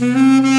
Mm-hmm.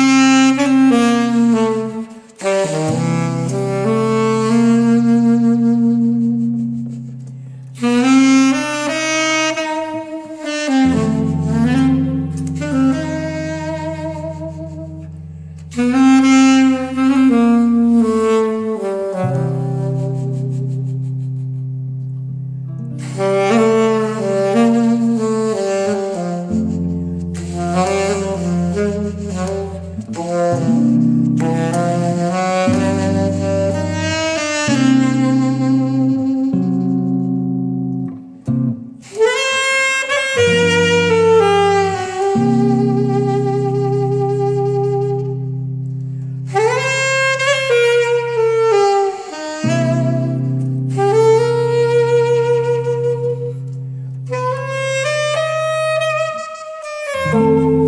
Yeah.